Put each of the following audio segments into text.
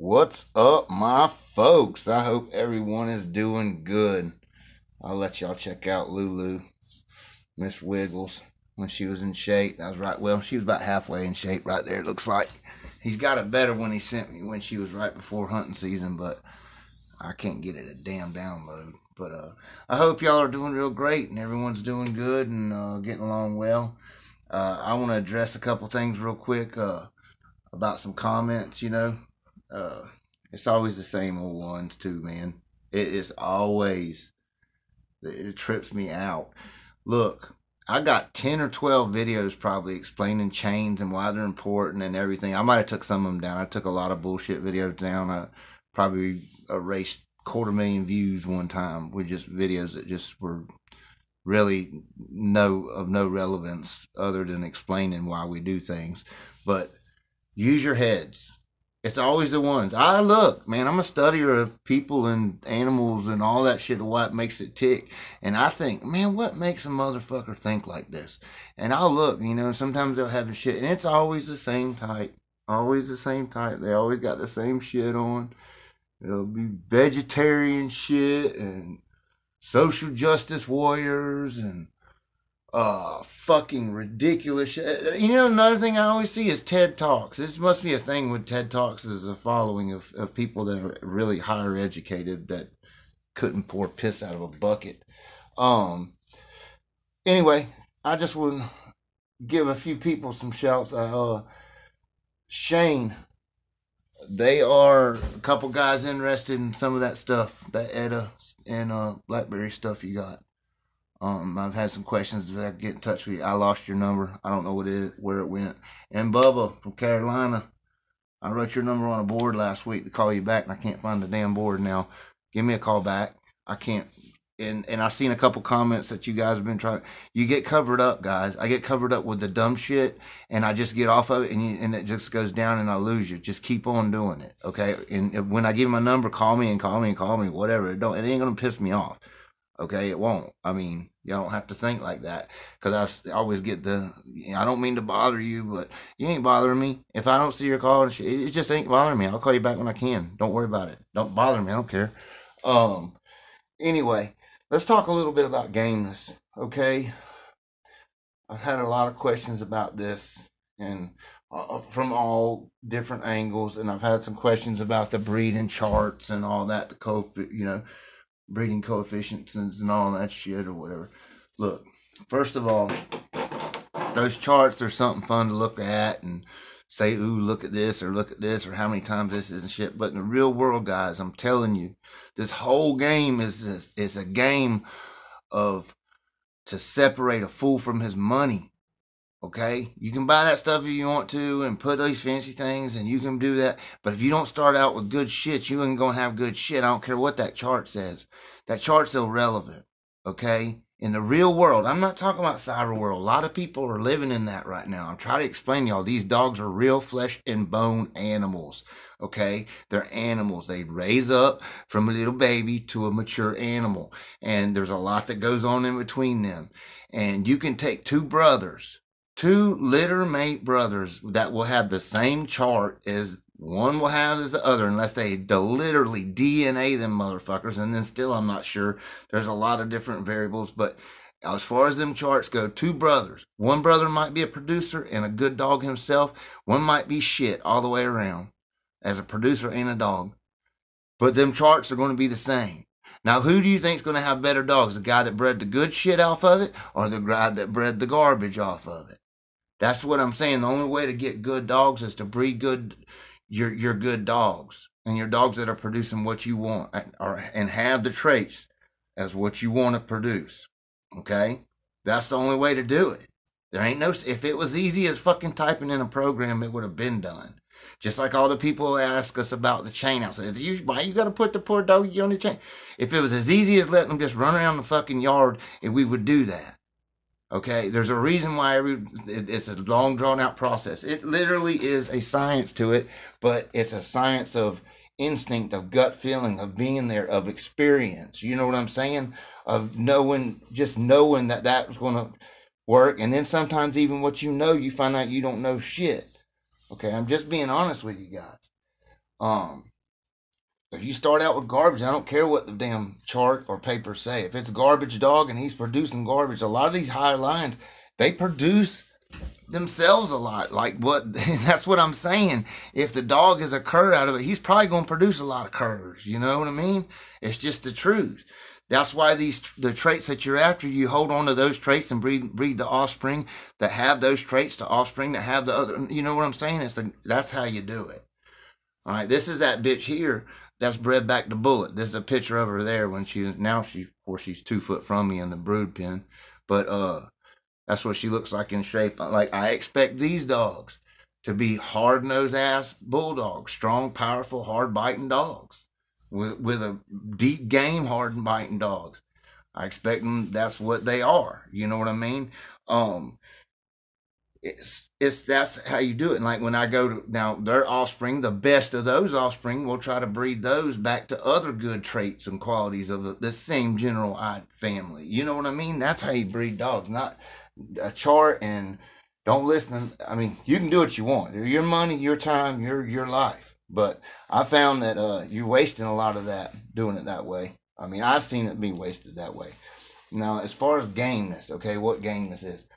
What's up, my folks? I hope everyone is doing good. I'll let y'all check out Lulu, Miss Wiggles, when she was in shape. That was right. Well, she was about halfway in shape right there, it looks like. He's got it better when he sent me when she was right before hunting season, but I can't get it a damn download. But uh, I hope y'all are doing real great and everyone's doing good and uh, getting along well. Uh, I want to address a couple things real quick uh, about some comments, you know uh, it's always the same old ones too, man. It is always it trips me out. Look, I got ten or twelve videos probably explaining chains and why they're important and everything. I might have took some of them down. I took a lot of bullshit videos down. I probably erased quarter million views one time with just videos that just were really no of no relevance other than explaining why we do things. But use your heads it's always the ones. I look, man, I'm a studier of people and animals and all that shit of what makes it tick. And I think, man, what makes a motherfucker think like this? And I'll look, you know, sometimes they'll have the shit, and it's always the same type. Always the same type. They always got the same shit on. It'll be vegetarian shit and social justice warriors and uh fucking ridiculous shit. You know, another thing I always see is TED Talks. This must be a thing with TED Talks is a following of, of people that are really higher educated that couldn't pour piss out of a bucket. Um anyway, I just want to give a few people some shouts. Uh Shane they are a couple guys interested in some of that stuff, that Etta and uh Blackberry stuff you got. Um, I've had some questions that I get in touch with you. I lost your number. I don't know what it is, where it went. And Bubba from Carolina, I wrote your number on a board last week to call you back, and I can't find the damn board now. Give me a call back. I can't. And and I've seen a couple comments that you guys have been trying. You get covered up, guys. I get covered up with the dumb shit, and I just get off of it, and you, and it just goes down, and I lose you. Just keep on doing it, okay? And when I give my number, call me and call me and call me, whatever. It don't. It ain't gonna piss me off. Okay, it won't. I mean, y'all don't have to think like that because I always get the. I don't mean to bother you, but you ain't bothering me. If I don't see your call and it just ain't bothering me. I'll call you back when I can. Don't worry about it. Don't bother me. I don't care. Um. Anyway, let's talk a little bit about gameness. Okay. I've had a lot of questions about this and uh, from all different angles, and I've had some questions about the breeding charts and all that. The co, you know breeding coefficients and all that shit or whatever. Look, first of all, those charts are something fun to look at and say, ooh, look at this or look at this or how many times this is and shit. But in the real world, guys, I'm telling you, this whole game is is a game of to separate a fool from his money. Okay, you can buy that stuff if you want to and put these fancy things and you can do that. But if you don't start out with good shit, you ain't gonna have good shit. I don't care what that chart says. That chart's irrelevant. Okay, in the real world, I'm not talking about cyber world. A lot of people are living in that right now. I'm trying to explain to y'all these dogs are real flesh and bone animals. Okay, they're animals. They raise up from a little baby to a mature animal, and there's a lot that goes on in between them. And you can take two brothers two litter mate brothers that will have the same chart as one will have as the other unless they literally DNA them motherfuckers. And then still, I'm not sure. There's a lot of different variables, but as far as them charts go, two brothers. One brother might be a producer and a good dog himself. One might be shit all the way around as a producer and a dog. But them charts are going to be the same. Now, who do you think is going to have better dogs? The guy that bred the good shit off of it or the guy that bred the garbage off of it? That's what I'm saying. The only way to get good dogs is to breed good your your good dogs and your dogs that are producing what you want and, or, and have the traits as what you want to produce. Okay? That's the only way to do it. There ain't no if it was easy as fucking typing in a program, it would have been done. Just like all the people ask us about the chain outside. You, why you got to put the poor doggy on the chain? If it was as easy as letting them just run around the fucking yard, we would do that. Okay, there's a reason why every, it's a long drawn out process. It literally is a science to it, but it's a science of instinct, of gut feeling, of being there, of experience. You know what I'm saying? Of knowing, just knowing that that's going to work. And then sometimes, even what you know, you find out you don't know shit. Okay, I'm just being honest with you guys. Um, if you start out with garbage, I don't care what the damn chart or paper say. If it's garbage dog and he's producing garbage, a lot of these higher lines, they produce themselves a lot. Like what that's what I'm saying. If the dog is a cur out of it, he's probably gonna produce a lot of curs. You know what I mean? It's just the truth. That's why these the traits that you're after, you hold on to those traits and breed breed the offspring that have those traits, the offspring that have the other. You know what I'm saying? It's a, that's how you do it. All right, this is that bitch here that's bred back to Bullet. This is a picture of her there when she now she of course she's two foot from me in the brood pen, but uh, that's what she looks like in shape. Like I expect these dogs to be hard nosed ass bulldogs, strong, powerful, hard biting dogs with with a deep game hard biting dogs. I expect them. That's what they are. You know what I mean? Um, it's it's that's how you do it. And like when I go to now, their offspring, the best of those offspring, will try to breed those back to other good traits and qualities of the, same general eyed family. You know what I mean? That's how you breed dogs, not a chart and don't listen. I mean, you can do what you want. Your money, your time, your your life. But I found that uh, you're wasting a lot of that doing it that way. I mean, I've seen it be wasted that way. Now, as far as gameness, okay, what gameness is,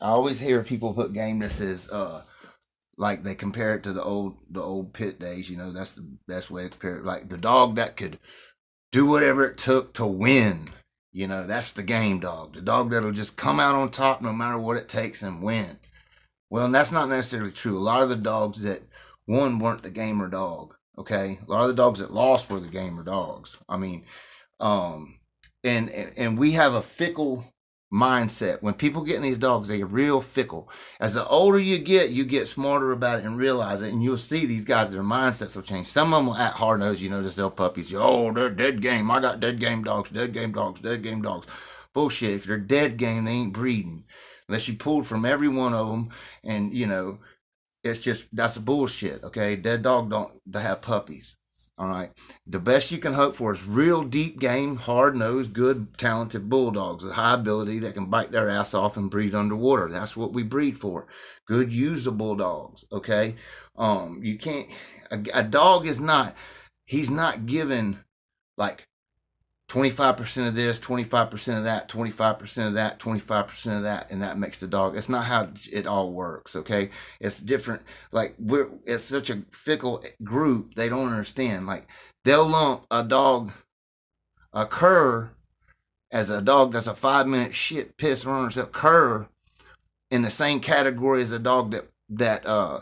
I always hear people put gameness as uh, like they compare it to the old the old pit days. You know, that's the best way to compare it. Like the dog that could do whatever it took to win. You know, that's the game dog. The dog that'll just come out on top no matter what it takes and win. Well, that's not necessarily true. A lot of the dogs that won weren't the gamer dog. Okay, a lot of the dogs that lost were the gamer dogs. I mean, um, and and we have a fickle mindset. When people get in these dogs, they are real fickle. As the older you get, you get smarter about it and realize it, and you'll see these guys, their mindsets will change. Some of them will act hard nosed, you know, to sell puppies. Oh, they're dead game. I got dead game dogs, dead game dogs, dead game dogs. Bullshit. If they're dead game, they ain't breeding. Unless you pulled from every one of them and, you know, it's just that's bullshit. Okay, dead dog don't have puppies. All right. The best you can hope for is real deep game, hard nosed, good, talented bulldogs with high ability that can bite their ass off and breathe underwater. That's what we breed for. Good, usable dogs. Okay. Um, you can't. A, a dog is not. He's not given like 25% of this, 25% of that, 25% of that, 25% of that, and that makes the dog. It's not how it all works, okay? It's different. Like, we're, it's such a fickle group, they don't understand. Like, they'll lump a dog, a cur, as a dog that's a five minute shit piss runner, a cur in the same category as a dog that, that, uh,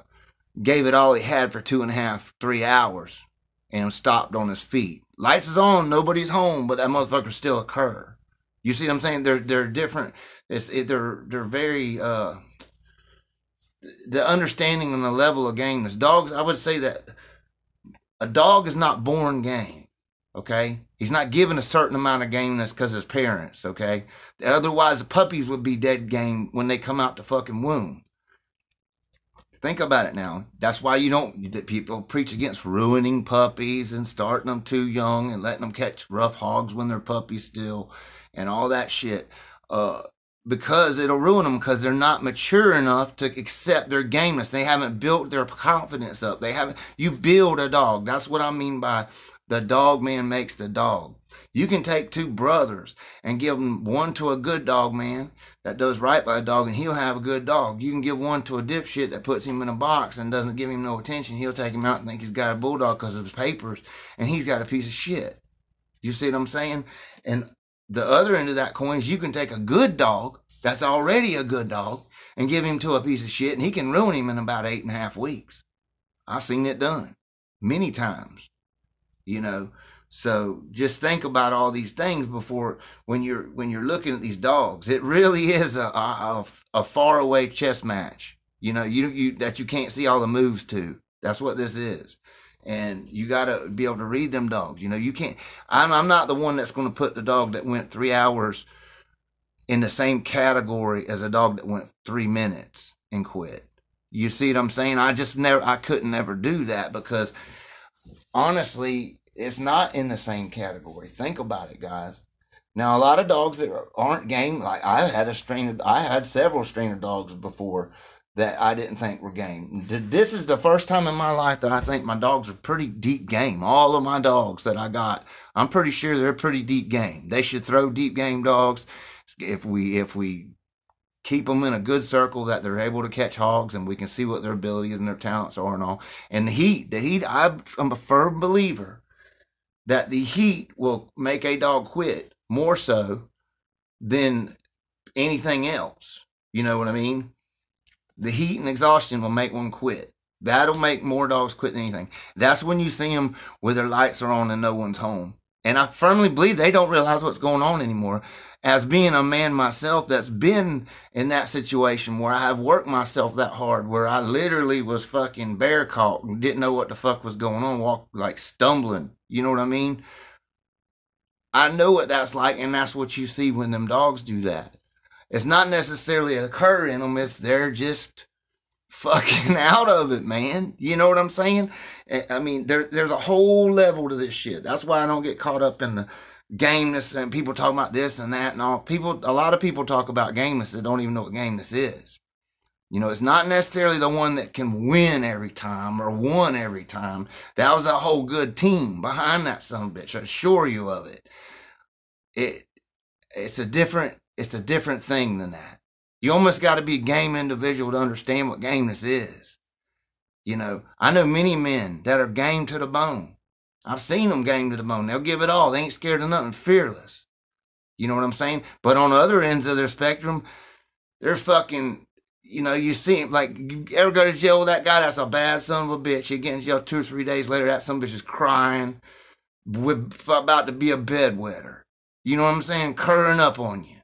gave it all he had for two and a half, three hours and stopped on his feet Lights is on, nobody's home, but that motherfucker still a cur. You see what I'm saying? They're they're different. It's it, they're they're very uh the understanding and the level of gameness. Dogs, I would say that a dog is not born game. Okay, he's not given a certain amount of gameness because his parents. Okay, otherwise the puppies would be dead game when they come out the fucking womb. Think about it now. That's why you don't, that people preach against ruining puppies and starting them too young and letting them catch rough hogs when they're puppies still and all that shit. Uh, because it'll ruin them because they're not mature enough to accept their gameness. They haven't built their confidence up. They haven't, you build a dog. That's what I mean by the dog man makes the dog. You can take two brothers and give them one to a good dog man that does right by a dog and he'll have a good dog. You can give one to a dipshit that puts him in a box and doesn't give him no attention. He'll take him out and think he's got a bulldog because of his papers and he's got a piece of shit. You see what I'm saying? And the other end of that coin is you can take a good dog that's already a good dog and give him to a piece of shit and he can ruin him in about eight and a half weeks. I've seen it done many times, you know. So just think about all these things before when you're when you're looking at these dogs. It really is a a, a far away chess match. You know, you you that you can't see all the moves to. That's what this is. And you got to be able to read them dogs. You know, you can't. I'm, I'm not the one that's going to put the dog that went three hours in the same category as a dog that went three minutes and quit. You see what I'm saying? I just never, I couldn't ever do that because honestly, it's not in the same category. Think about it, guys. Now, a lot of dogs that aren't game, like I had a strain of, I had several strain of dogs before that I didn't think were game. This is the first time in my life that I think my dogs are pretty deep game. All of my dogs that I got, I'm pretty sure they're pretty deep game. They should throw deep game dogs if we if we keep them in a good circle that they're able to catch hogs and we can see what their abilities and their talents are and all. And the heat, the heat, I'm a firm believer that the heat will make a dog quit more so than anything else. You know what I mean? The heat and exhaustion will make one quit. That'll make more dogs quit than anything. That's when you see them where their lights are on and no one's home. And I firmly believe they don't realize what's going on anymore. As being a man myself that's been in that situation where I have worked myself that hard, where I literally was fucking bear caught and didn't know what the fuck was going on, walk like stumbling. You know what I mean? I know what that's like, and that's what you see when them dogs do that. It's not necessarily a cur in them, it's they're just fucking out of it, man. You know what I'm saying? Eh, I mean, there, there's a whole level to this shit. That's why I don't get caught up in the gameness and people talk about this and that and all. People, a lot of people talk about gameness that don't even know what gameness is. You know, it's not necessarily the one that can win every time or won every time. That was a whole good team behind that son of a bitch. I assure you of it. It, it's a different, it's a different thing than that. You almost got to be a game individual to understand what gameness is. You know, I know many men that are game to the bone. I've seen them game to the bone. They'll give it all. They ain't scared of nothing, fearless. You know what I'm saying? But on the other ends of their spectrum, they're fucking, you know, you see him, like, you ever go to jail with that guy? That's a bad son of a bitch. You get in jail two or three days later, that a bitch is crying, with, about to be a bedwetter. You know what I'm saying? Curring up on you.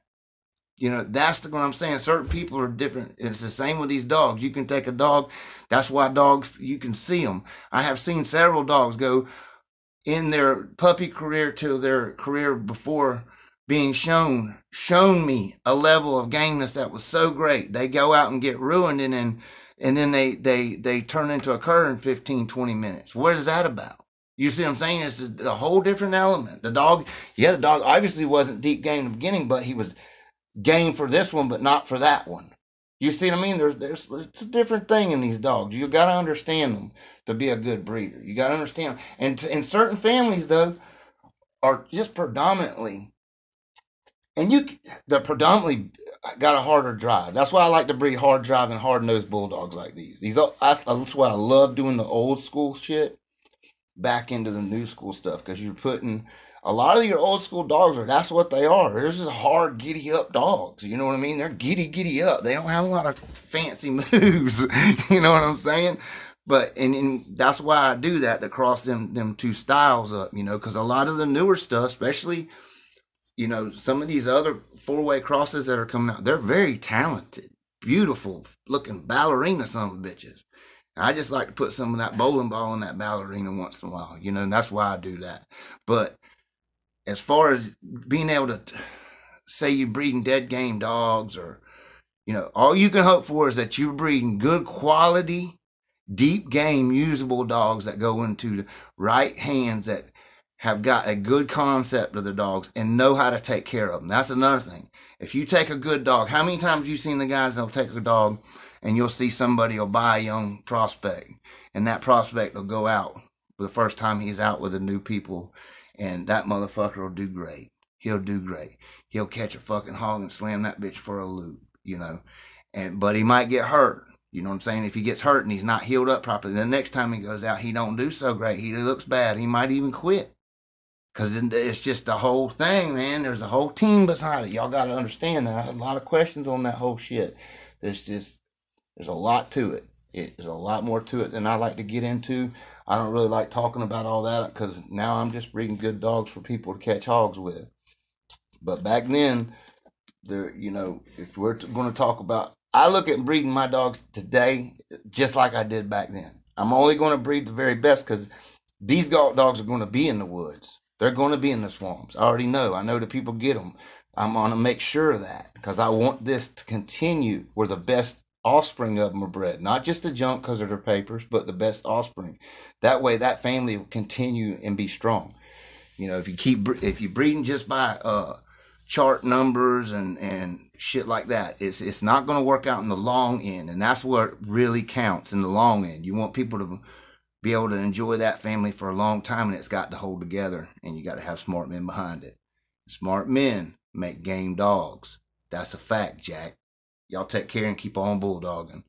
You know, that's the, what I'm saying. Certain people are different. It's the same with these dogs. You can take a dog. That's why dogs, you can see them. I have seen several dogs go in their puppy career to their career before being shown, shown me a level of gameness that was so great. They go out and get ruined and then, and then they, they, they turn into a cur in 15, 20 minutes. What is that about? You see what I'm saying? It's a, a whole different element. The dog, yeah, the dog obviously wasn't deep game in the beginning, but he was game for this one, but not for that one. You see what I mean? There's, there's, it's a different thing in these dogs. You got to understand them to be a good breeder. You got to understand. Them. And in certain families, though, are just predominantly, and you, the predominantly got a harder drive. That's why I like to breed hard driving, hard nosed bulldogs like these. These, I, that's why I love doing the old school shit back into the new school stuff because you're putting a lot of your old school dogs are that's what they are. They're just hard giddy up dogs. You know what I mean? They're giddy giddy up. They don't have a lot of fancy moves. you know what I'm saying? But and, and that's why I do that to cross them them two styles up. You know, because a lot of the newer stuff, especially you know some of these other four way crosses that are coming out, they're very talented, beautiful looking ballerina some bitches. I just like to put some of that bowling ball in that ballerina once in a while, you know, and that's why I do that. But as far as being able to say you're breeding dead game dogs or you know all you can hope for is that you're breeding good quality deep game usable dogs that go into the right hands that have got a good concept of the dogs and know how to take care of them that's another thing. If you take a good dog how many times you seen the guys that'll take a dog and you'll see somebody will buy a young prospect and that prospect will go out the first time he's out with the new people and that motherfucker will do great. He'll do great. He'll catch a fucking hog and slam that bitch for a loop, you know. And but he might get hurt. You know what I'm saying? If he gets hurt and he's not healed up properly, the next time he goes out, he don't do so great. He looks bad. He might even quit. Cause it's just the whole thing, man. There's a whole team beside it. Y'all got to understand that. I had a lot of questions on that whole shit. There's just there's a lot to it. It is a lot more to it than I like to get into. I don't really like talking about all that because now I'm just breeding good dogs for people to catch hogs with. But back then, there, you know, if we're going to talk about, I look at breeding my dogs today just like I did back then. I'm only going to breed the very best because these dogs are going to be in the woods. They're going to be in the swamps. I already know. I know that people get them. I'm going to make sure of that because I want this to continue where the best offspring of them are bred, not just the junk because of their papers, but the best offspring. That way, that family will continue and be strong. You know, if you keep if you breeding just by uh, chart numbers and and shit like that. It's it's not going to work out in the long end, and that's what really counts in the long end. You want people to be able to enjoy that family for a long time, and it's got to hold together, and you got to have smart men behind it. Smart men make game dogs. That's a fact, Jack. Y'all take care and keep on bulldogging.